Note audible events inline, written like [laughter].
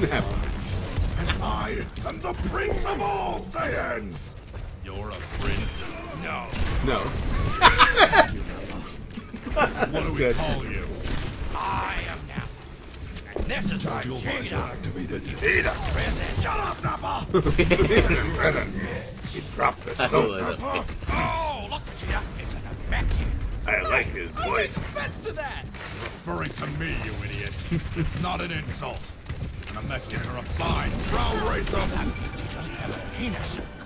And I am the Prince of all Saiyans! You're a prince? No. No. [laughs] What do we good. call you? I am now. And this is my Dual visor kingdom. activated. Prison. Shut up, Nappa! [laughs] he dropped the soap. like that. Oh, look, Vegeta. It's an Namek. I like his voice. I take offense to that. Referring to me, you idiot. it's not an insult. Namekians are a fine, proud race of... He doesn't have a penis.